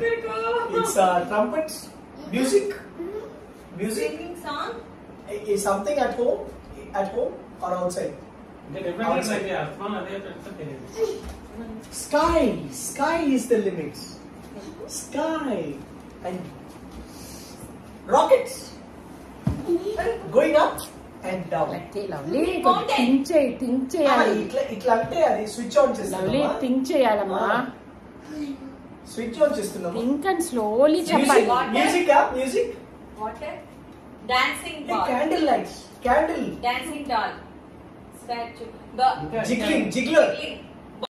It's uh, trumpets, music, music Singing song. is something at home, at home or outside. అంటే different అయితే అర్థం అదే పెద్ద తెలియదు Sky, sky is the limit. Sky and rockets going up and down. Lovely Mountain. Think చేయి think ఆ, చేయాలి ఇట్లా ఇట్లా అంటే అది స్విచ్ ఆన్ లవ్లీ చేస్తున్నామా థింక్ చేయాలమ్మా స్విచ్ ఆన్ చేస్తున్నాము ఇంకా స్లోలీ చెప్పాలి music music water dancing candle lights candle dancing doll statue jiggling jiggling